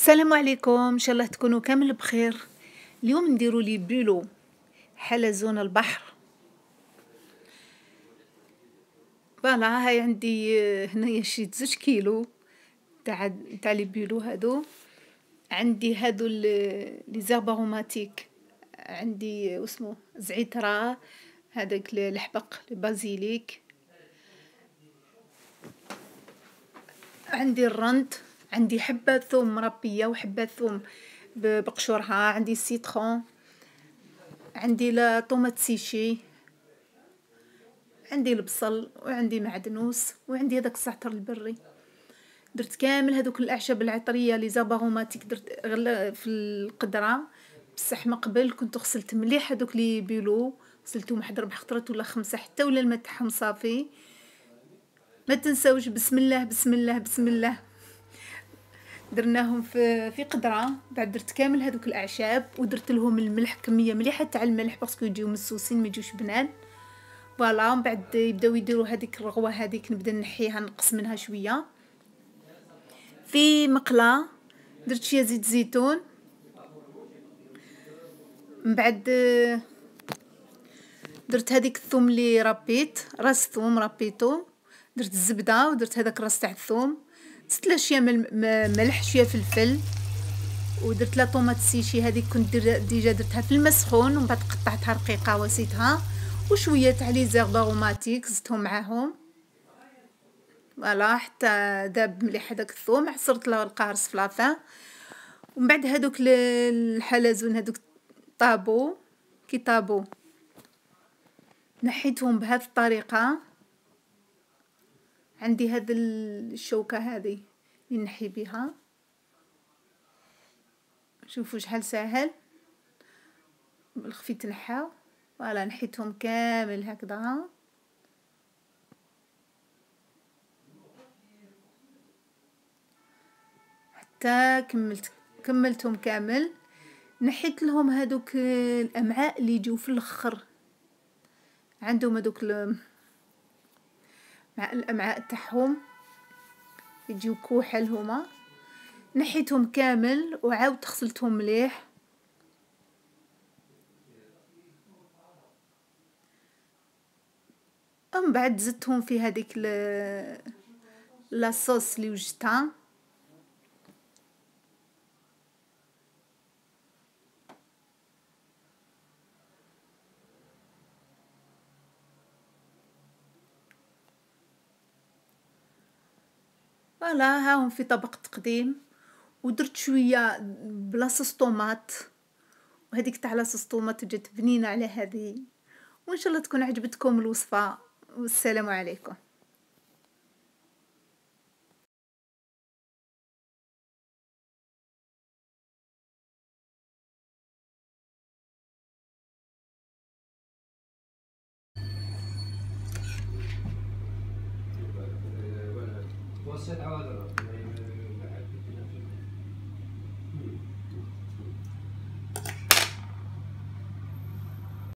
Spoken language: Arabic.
السلام عليكم. إن شاء الله تكونوا كامل بخير. اليوم نديروا les bulots حلزون البحر. voilà هاي عندي هنايا شي زوج كيلو تاع تاع les bulots هادو. عندي هادو les herbes aromatiques عندي واسمو زعترة هذاك الحبق ال basilic عندي الرند عندي حبة ثوم مرحية وحبة ثوم بقشورها. عندي ال citron عندي la tomate séchée. عندي البصل وعندي معدنوس وعندي هذاك الزعتر البري. درت كامل هذوك الأعشاب العطرية les herbes aromatiques درت في القدرة. بصح ما قبل كنت غسلت مليح هذوك les bulots. غسلتهم واحد ربع خطرات ولا خمسة حتى ولا الماء تاعهم صافي ما تنساوش بسم الله بسم الله بسم الله. درناهم في في قدرة بعد درت كامل هذوك الأعشاب ودرت لهم الملح كمية مليحة تاع الملح parce que يجيو مسوسين ما يجوش بنان. voilà من بعد يبداو يديروا هذيك الرغوة هذيك نبدأ نحيها نقص منها شوية. في مقلة درت شوية زيت زيتون. من بعد درت هذيك الثوم اللي رحيت راس ثوم رحيتو درت الزبدة ودرت هذاك راس تاع الثوم. له شوية ملح شوية فلفل ودرت la tomate séchée هذيك كنت déjà درتها في الماء سخون ومن بعد قطعتها رقيقة وسيتها وشوية تاع les herbes aromatiques زدتهم معاهم. voilà حتى داب مليح هذاك الثوم عصرت له القارص في la fin ومن بعد هذوك الحلزون هذوك طابو كي طابو نحيتهم بهذه الطريقة. عندي هاد الشوكة هذه اللي نحي بها شوفوا شحال ساهل. بالخفي تنحاو فوالا نحيتهم كامل هكذا. حتى كملت كملتهم كامل. نحيت لهم هذوك الأمعاء اللي يجوا في الأخر. عندهم هذوك مع الامعاء تاعهم يجيو كوحل هما. نحيتهم كامل وعاود غسلتهم مليح. من بعد زدتهم في هذيك لاصوص اللي وجدتها. فوالا هاهم في طبق تقديم ودرت شوية بلاصص طوماط وهذيك تاع لاصص طوماط جات بنينة على هذه. وإن شاء الله تكون عجبتكم الوصفة والسلام عليكم. وسط عوادر